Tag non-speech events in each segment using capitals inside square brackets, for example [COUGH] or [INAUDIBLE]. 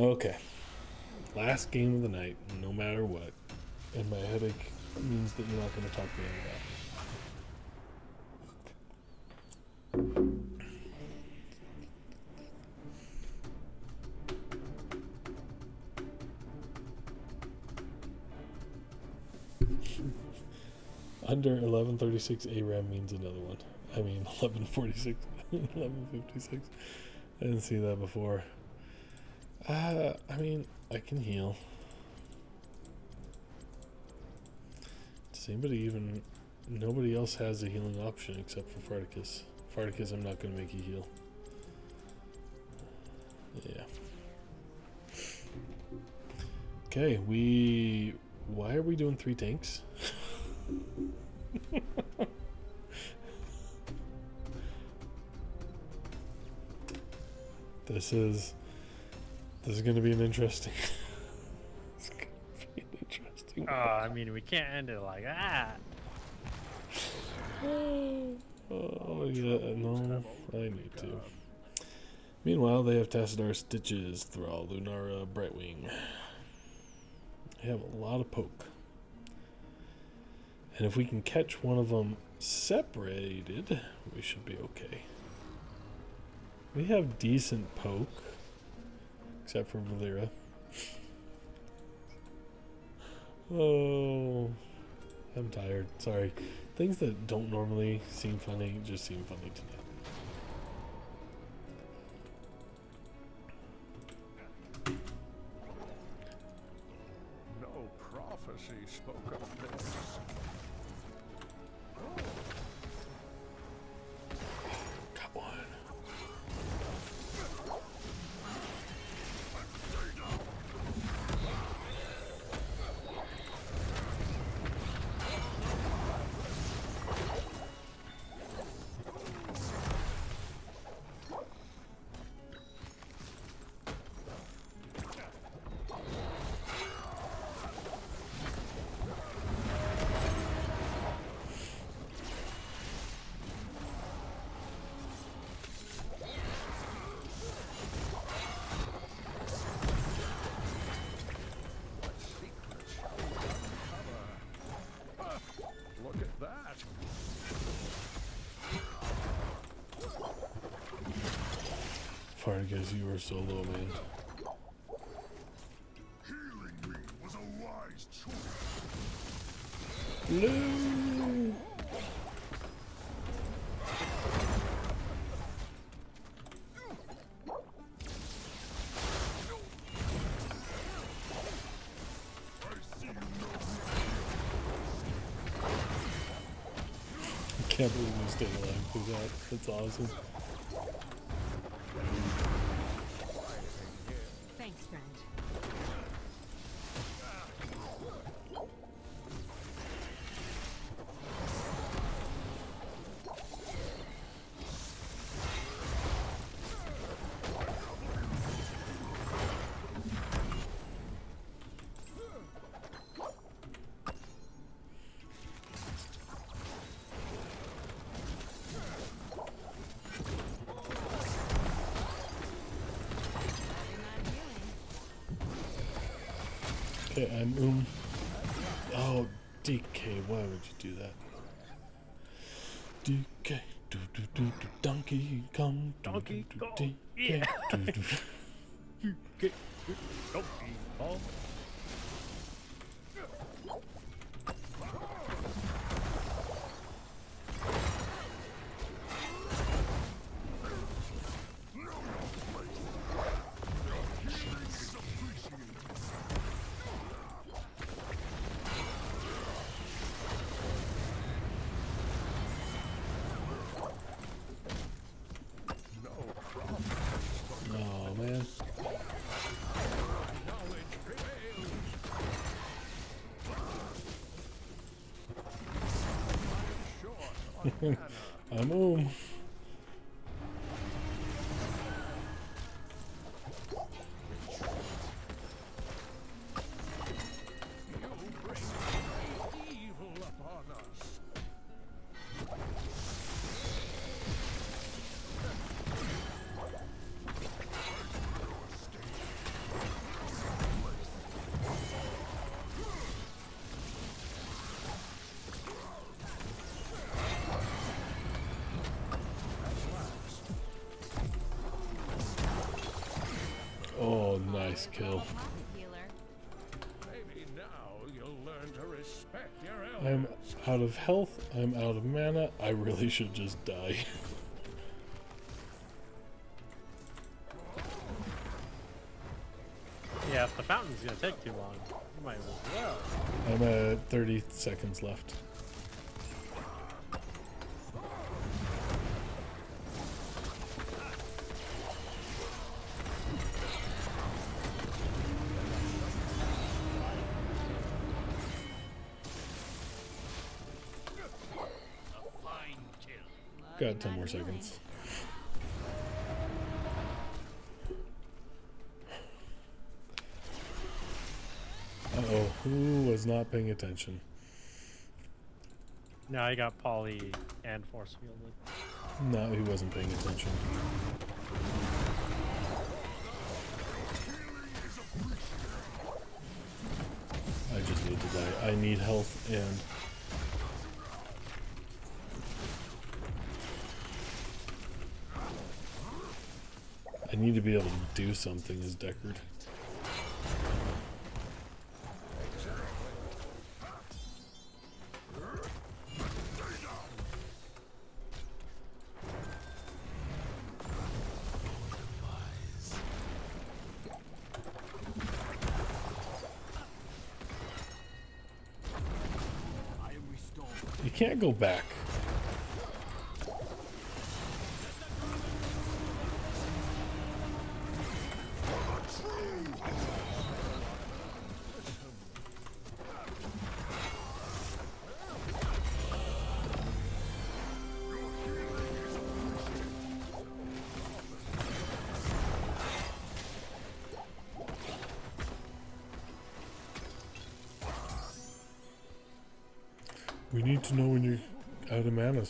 Okay. Last game of the night, no matter what. And my headache means that you're not going to talk to me out [LAUGHS] of Under 1136 ARAM means another one. I mean [LAUGHS] 1146, 1156. [LAUGHS] I didn't see that before. Uh, I mean, I can heal. Does anybody even... Nobody else has a healing option except for Farticus. Farticus, I'm not going to make you heal. Yeah. Okay, we... Why are we doing three tanks? [LAUGHS] this is... This is going to be an interesting... it's going to be an interesting... Oh, I mean, we can't end it like that. [SIGHS] Oh, yeah, no, I need to. Meanwhile, they have Tassadar Stitches, Thrall, Lunara, Brightwing. They have a lot of poke. And if we can catch one of them separated, we should be okay. We have decent poke, except for Valeera. oh, I'm tired. Sorry. Things that don't normally seem funny just seem funny to Fargus, you were so low, man. Healing me was a wise choice. No! I can't believe we stayed alive through that. That's awesome. I'm um. Oh, DK, why would you do that? DK, do do do do, Donkey Kong, do, Donkey do, do, Kong, DK, yeah. do, do. Get, [LAUGHS] Donkey Kong. [LAUGHS] I'm um. Respect your I'm out of health. I'm out of mana. I really should just die. [LAUGHS] Yeah, if the fountain's gonna take too long, you might as well. I'm at 30 seconds left. Got 10 more seconds. Uh oh, who was not paying attention? No, I got Polly and force fielded. No, he wasn't paying attention. I just need to die. I need health and. Need to be able to do something as Deckard. You can't go back.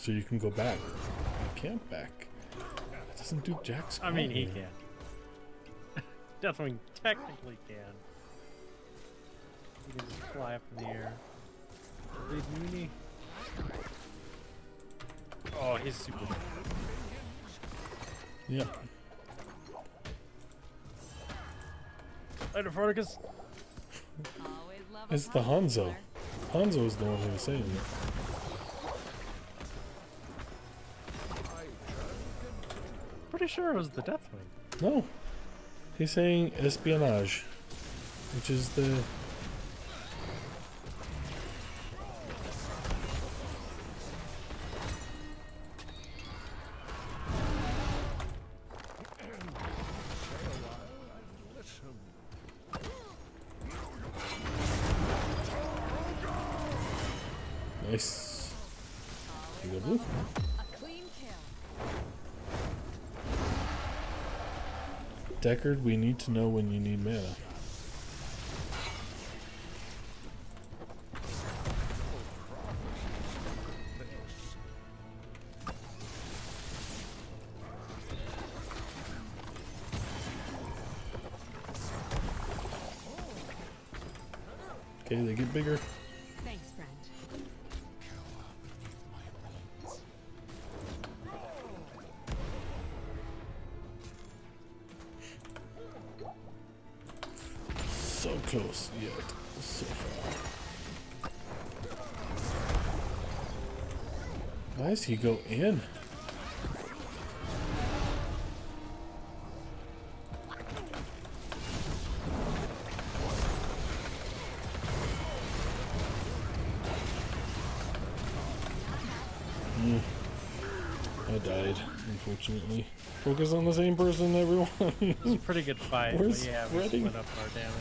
So you can go back. You can't back. That doesn't do jack squat. I mean, he here. can. [LAUGHS] Deathwing technically can. He can just fly up in the air. Big meanie. Oh, he's super. Yeah. Later, Forticus. Always love a It's the Hanzo. Hanzo is the one who was saying it. Pretty sure it was the Deathwing. No. He's saying espionage. Which is the Deckard, we need to know when you need mana. Okay, they get bigger. He go in? Hmm. I died, unfortunately. Focus on the same person, everyone. It was a pretty good fight, We're but yeah, we split up our damage.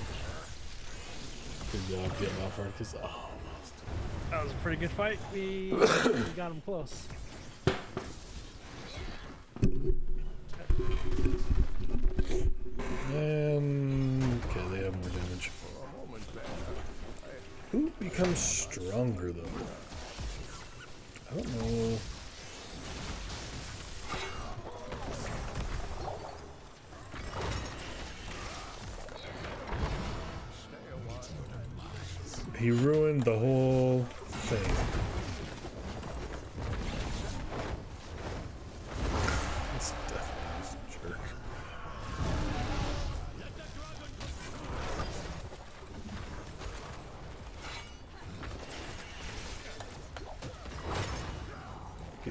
Good job getting off Arcus. Oh, That was a pretty good fight. We, we [COUGHS] got him close. and okay, they have more damage. for a moment there, Who becomes stronger though? I don't know. stay a while. He ruined the whole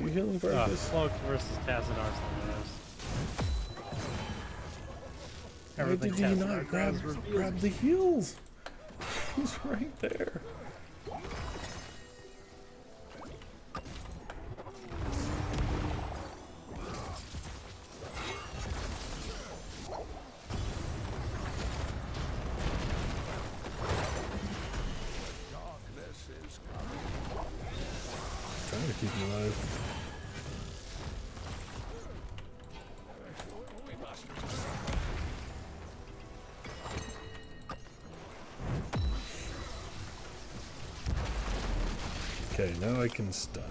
you healing Uh, Vargas? Cloak versus Tassadar Slavanos. Why did you not grab, grab the heals? [LAUGHS] He's right there. Okay, now I can stun.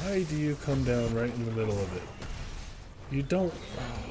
Why do you come down right in the middle of it? You don't. Oh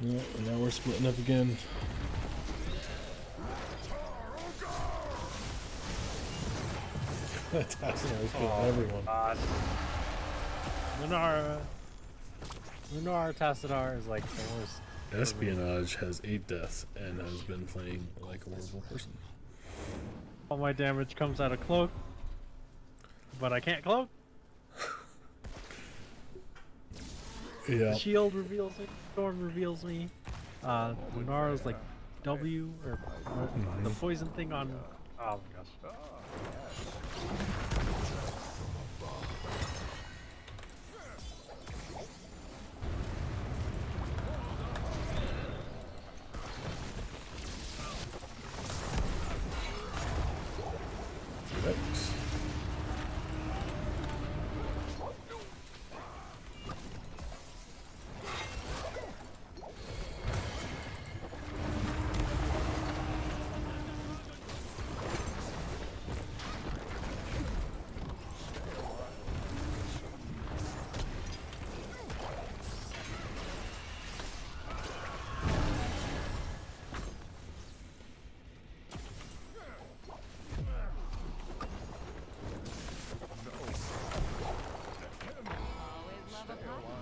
healer. Yeah, and now we're splitting up again. Tassadar's killing Oh, everyone. God. Lunara. Lunar Tassadar is like the worst. Espionage has eight deaths and has been playing like a horrible person. All my damage comes out of cloak. But I can't cloak. [LAUGHS] Yeah. The shield reveals me. Storm reveals me. Uh, Lunara's like W or or the poison thing on. Oh my gosh. Always love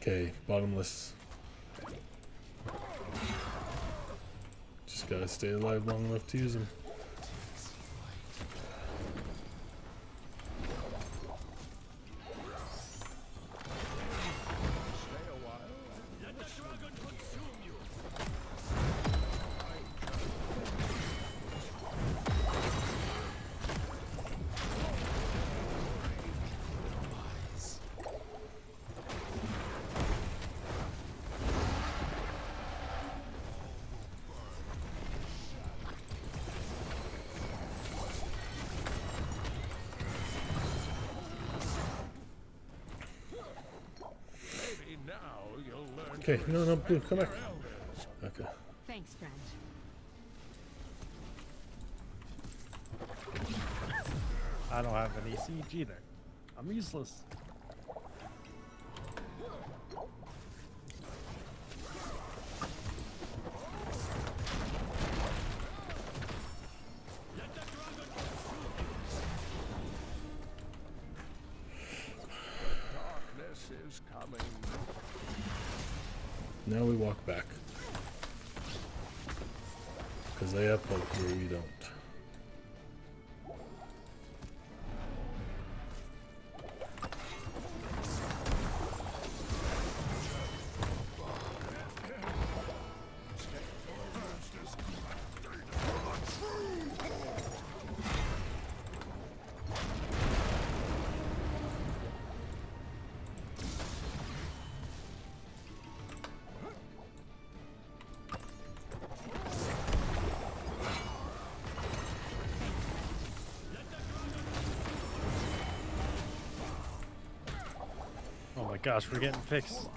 Okay, bottomless. Just gotta stay alive long enough to use them. Okay, no, no, blue, come back. Okay. Thanks, friend. I don't have any siege either. I'm useless. Now we walk back. Because they have poke where we don't. Gosh, we're getting fixed.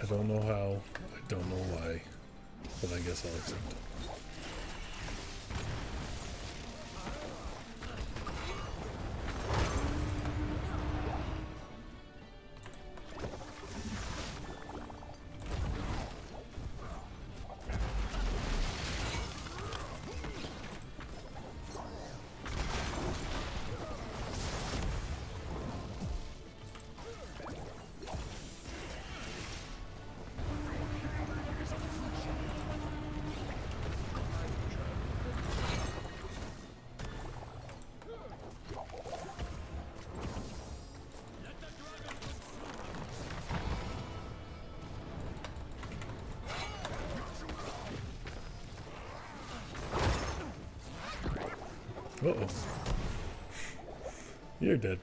I don't know how, I don't know why, but I guess I'll accept it. Uh oh. You're dead.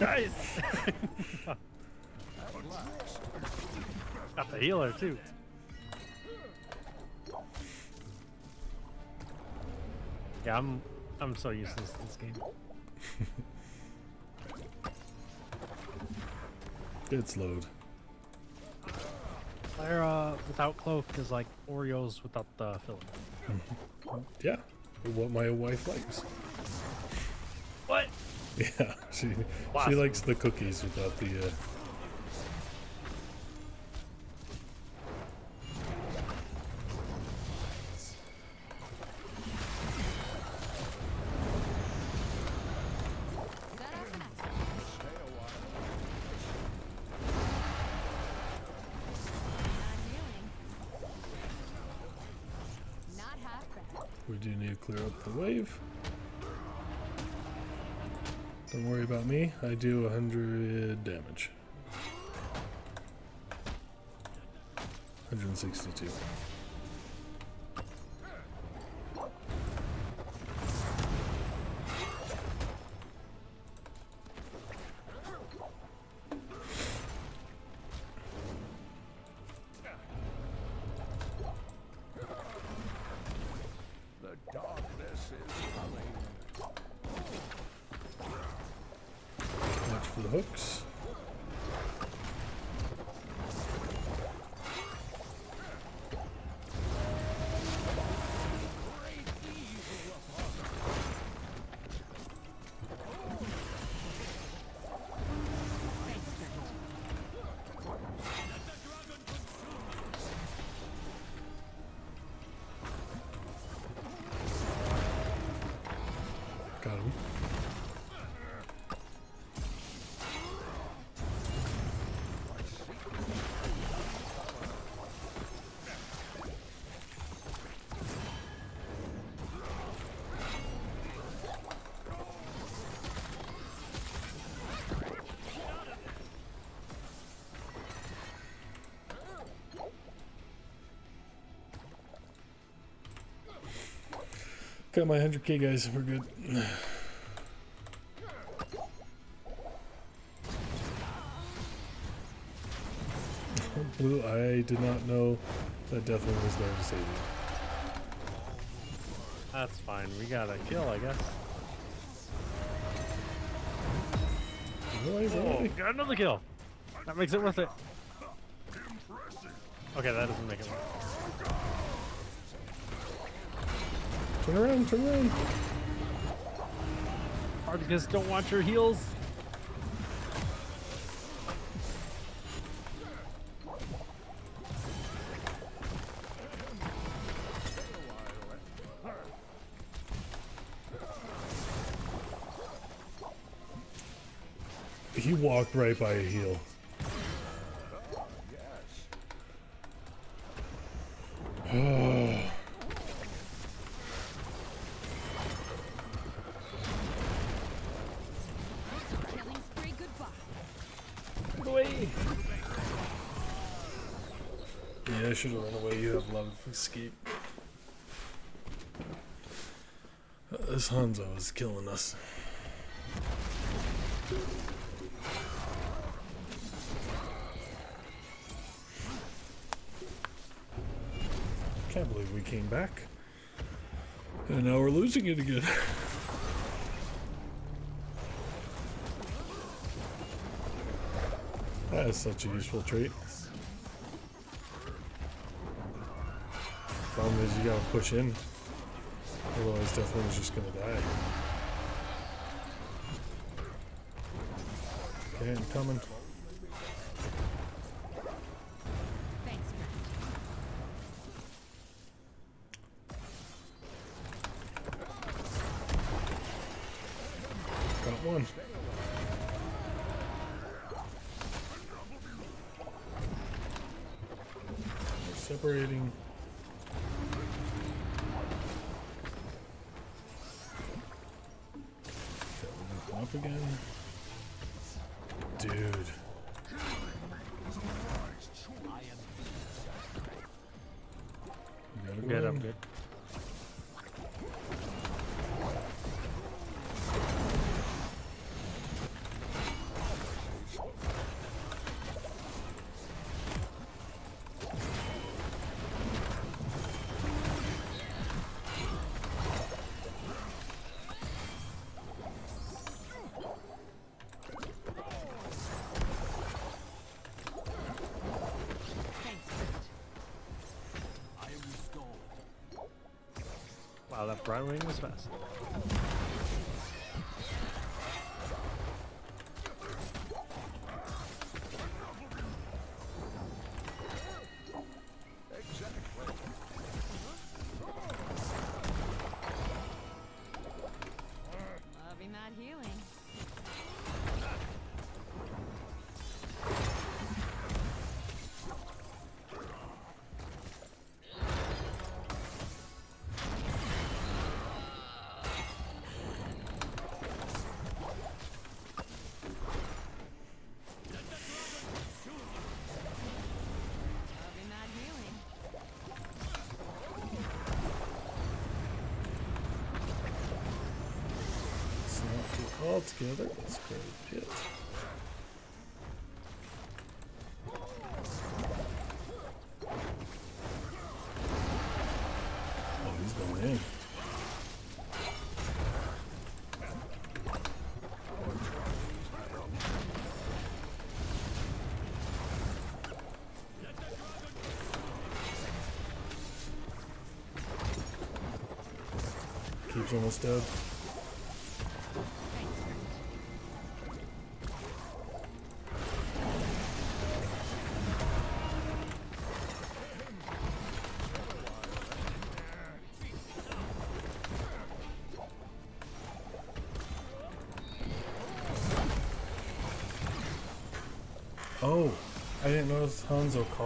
Nice! [LAUGHS] Got the healer too. Yeah, I'm I'm so useless in this game. It's load. Valeera without cloak is like Oreos without the filling. [LAUGHS] Yeah. What my wife likes. What? [LAUGHS] Yeah. She she likes the cookies without the uh We do need to clear up the wave. Don't worry about me. I do 100 damage. 162. The hooks. Got my 100k guys, we're good. [SIGHS] clue. I did not know that Deathwing was there to save you. That's fine. We got a kill, I guess. Oh, got another kill. That makes it worth it. Okay, that doesn't make it worth Turn around, turn around. it. Spartacus, don't watch your heels. He walked right by a heel. Killing spree goodbye. Get away. Yeah, I should have run away. You have love escape. This Hanzo is killing us. Can't believe we came back. And now we're losing it again. [LAUGHS] that is such a useful trait. Problem is you gotta push in. Otherwise Deathwing's just gonna die. Okay, I'm coming. You gotta That Brightwing was fast. Together. Let's go. Oh, he's going in. Keeps almost dead.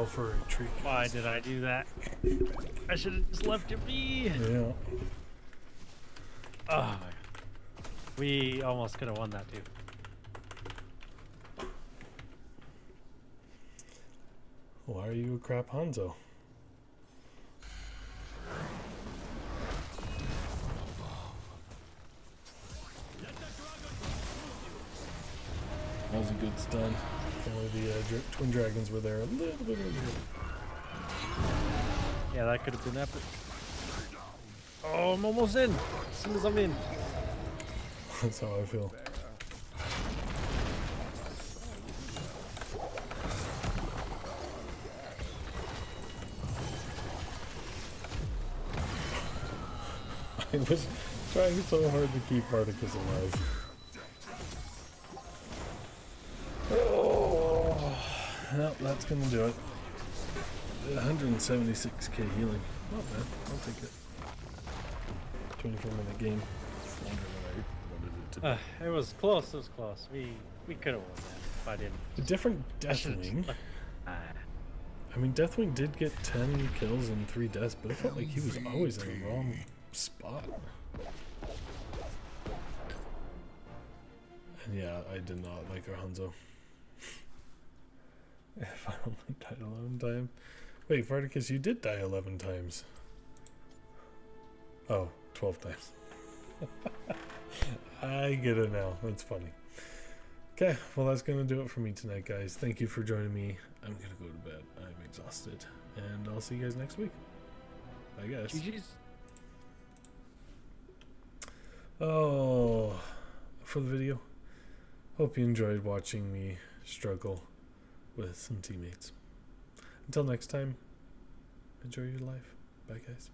Hanzo for a retreat. Why did I do that? I should have just left it be. Yeah. Oh. We almost could have won that too. Why are you a crap Hanzo? That was a good stun. Only the uh, twin dragons were there a little bit earlier. Yeah, that could have been epic. Oh, I'm almost in. As soon as I'm in. [LAUGHS] That's how I feel. [LAUGHS] I was trying so hard to keep Varticus alive. That's gonna do it. 176k healing. Not bad. I'll take it. 24 minute game. It's longer than I wanted it. Uh, it was close. It was close. We we could have won that if I didn't. A different I should've just Deathwing. Ah, I mean, Deathwing did get 10 kills and 3 deaths, but it felt like he was always in the wrong spot. And yeah, I did not like our Hanzo. If I only died 11 times. Wait, Varticus, you did die 11 times. Oh, 12 times. [LAUGHS] I get it now. That's funny. Okay, well, that's going to do it for me tonight, guys. Thank you for joining me. I'm going to go to bed. I'm exhausted. And I'll see you guys next week. I guess. GG's. Oh, for the video. Hope you enjoyed watching me struggle with some teammates. Until next time, enjoy your life. Bye, guys.